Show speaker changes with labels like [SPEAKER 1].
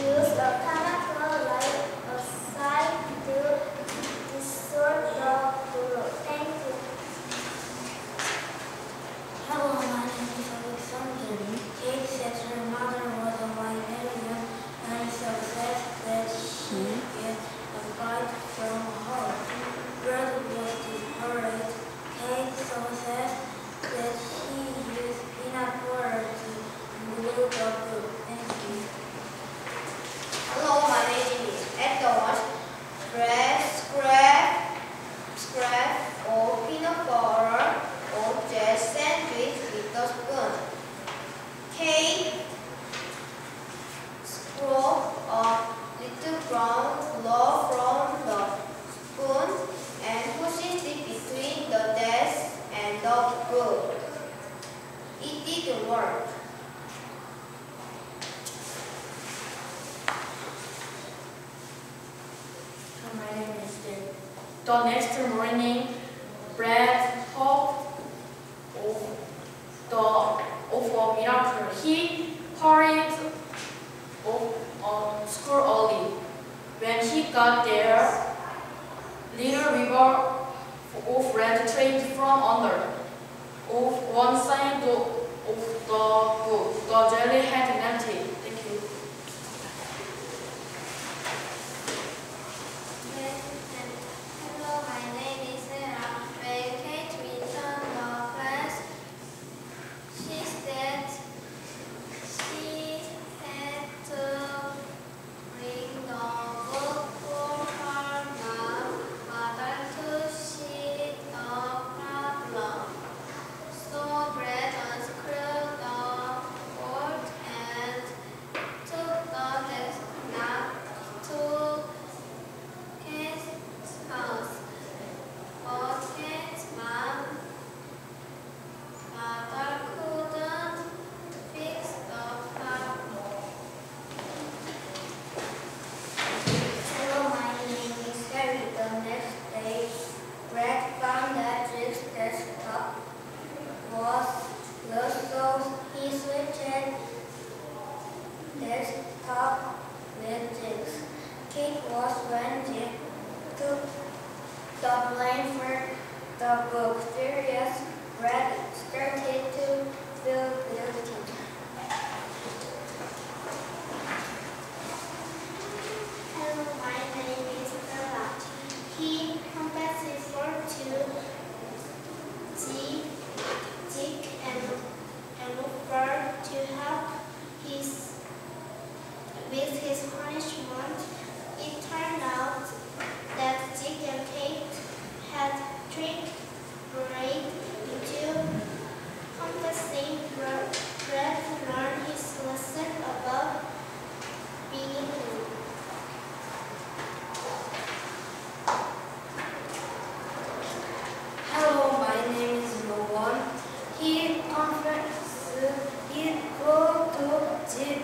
[SPEAKER 1] Use a color light Didn't work.
[SPEAKER 2] My name is Dave. The next morning, Brad hoped of oh, the of oh, a miracle. He hurried off oh, on school early. When he got there, little river of red trailed from under. Of one side of of the book, the jelly had
[SPEAKER 1] the blame for the book. Furious, Brad started to feel guilty. Hello, my name is Bella. He confessed for to Zeke, Zeke and, offered to help his with his punishment. It turned out tricked Braid into confessing. Bra- Brad learned his lesson about being rude.
[SPEAKER 3] Hello, my name is Rowan. He confessed he go to Jeep